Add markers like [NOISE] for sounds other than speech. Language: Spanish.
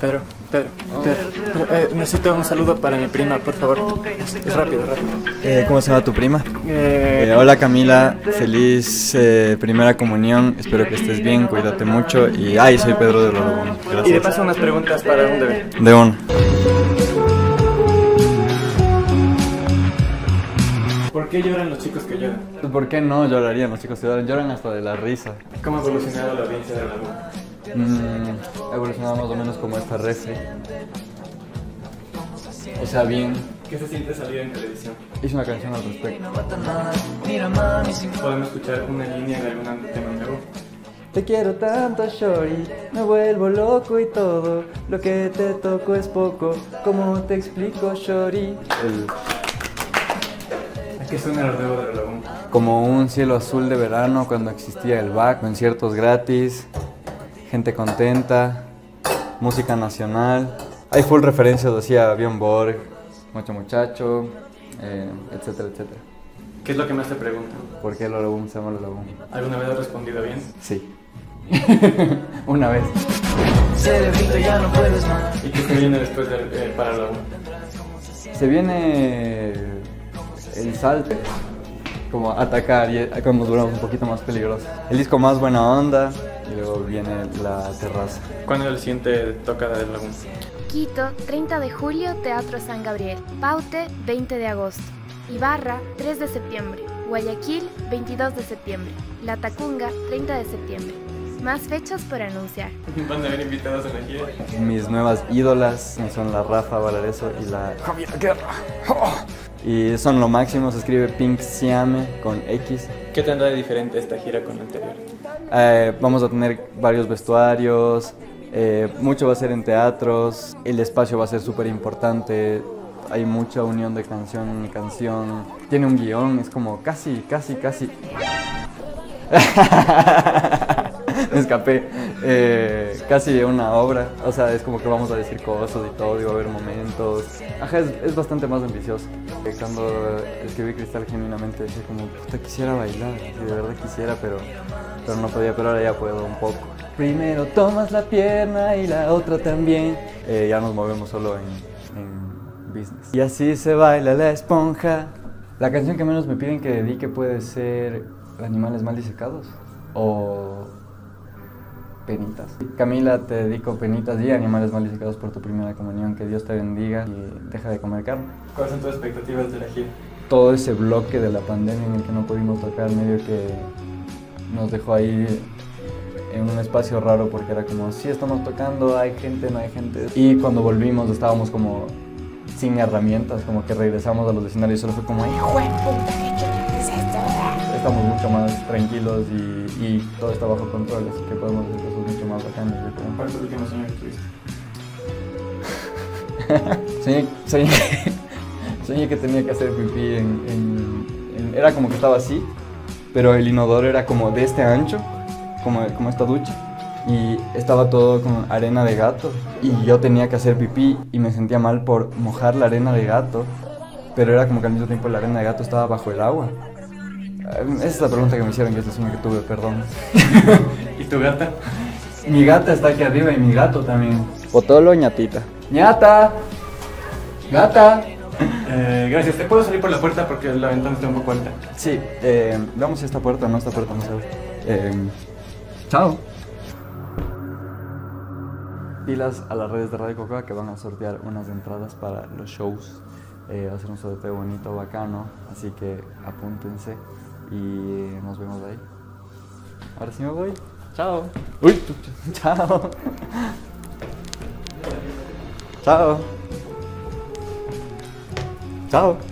Pedro, Pedro, Pedro, eh, necesito un saludo para mi prima, por favor. Es rápido, rápido. Eh, ¿Cómo se llama tu prima? Eh, Eh, hola Camila, feliz primera comunión, espero que estés bien, cuídate mucho y ay, soy Pedro de Lorobón. y de Gracias. paso unas preguntas para un bebé. De un. ¿Por qué lloran los chicos que lloran? ¿Por qué no llorarían los chicos que lloran? Lloran hasta de la risa. ¿Cómo ha evolucionado la audiencia de la laguna? Mm, ha evolucionado más o menos como esta refri. O sea, bien. ¿Qué se siente salir en televisión? Hice una canción al respecto. Podemos escuchar una línea de algún tema nuevo. Te quiero tanto, Shori, me vuelvo loco y todo. Lo que te toco es poco. ¿Cómo te explico, Shori? El- ¿A qué suena el nuevo de la laguna? como un cielo azul de verano cuando existía el BAC, conciertos gratis, gente contenta, música nacional. Hay full referencias, decía Bjorn Borg, Mucho Muchacho, eh, etcétera, etcétera. ¿Qué es lo que más te preguntan? ¿Por qué Lola Boom se llama Lola Boom? ¿Alguna vez has respondido bien? Sí. [LAUGHS] Una vez. ¿Y qué se viene después de, eh, para laguna? Se viene el salto, como atacar y cuando duramos un poquito más peligroso. El disco más buena onda y luego viene la terraza. ¿Cuándo es el siguiente tocada de la laguna? Quito, 30 de julio, Teatro San Gabriel. Paute, 20 de agosto. Ibarra, 3 de septiembre. Guayaquil, 22 de septiembre. La Tacunga, 30 de septiembre. Más fechas por anunciar. ¿Van a haber invitados en la gira? Mis nuevas ídolas son la Rafa Valareso y la Javier Guerra. Y son lo máximo, se escribe Pink Siame con X. ¿Qué tendrá de diferente esta gira con la anterior? Eh, vamos a tener varios vestuarios, eh, mucho va a ser en teatros, el espacio va a ser súper importante, hay mucha unión de canción y canción, tiene un guion, es como casi, casi, casi... [LAUGHS] Me escapé, Eh, casi una obra, o sea, es como que vamos a decir cosas y todo, y va a haber momentos. Ajá, es, es bastante más ambicioso. Eh, Cuando escribí Cristal genuinamente decía como, puta, quisiera bailar, y de verdad quisiera, pero, pero no podía, pero ahora ya puedo un poco. Primero tomas la pierna y la otra también. Eh, ya nos movemos solo en, en business. Y así se baila la esponja. La canción que menos me piden que dedique puede ser Animales mal disecados o Penitas. Camila, te dedico Penitas y Animales mal disecados por tu primera comunión. Que Dios te bendiga y deja de comer carne. ¿Cuáles son tus expectativas de la gira? Todo ese bloque de la pandemia en el que no pudimos tocar, medio que nos dejó ahí en un espacio raro porque era como, sí estamos tocando, hay gente, no hay gente. Y cuando volvimos estábamos como sin herramientas, como que regresamos a los escenarios y solo fue como, de puta, Estamos mucho más tranquilos y, y todo está bajo control, así que podemos hacer cosas mucho más bacanas. yo creo. ¿Cuál fue el último sueño que tuviste? Soñé, soñé, soñé que tenía que hacer pipí en, en- en- Era como que estaba así, pero el inodoro era como de este ancho, como, como esta ducha. Y estaba todo con arena de gato. Y yo tenía que hacer pipí y me sentía mal por mojar la arena de gato. Pero era como que al mismo tiempo la arena de gato estaba bajo el agua. Eh, Esa es la pregunta que me hicieron y es el sueño que tuve, perdón. [LAUGHS] ¿Y tu gata? Mi gata está aquí arriba y mi gato también. Potolo, ñatita. ¡Ñata! ¡Gata! Eh, gracias. ¿Te puedo salir por la puerta porque la ventana está un poco alta? Sí, eh, vamos si esta puerta, no esta puerta, no sé. Eh, chao. Pilas a las redes de Radio Coca que van a sortear unas entradas para los shows. Eh, va a ser un sorteo bonito, bacano, así que apúntense y nos vemos ahí. Ahora sí me voy. Chao. Uy, [LAUGHS] chao. Chao. Chao.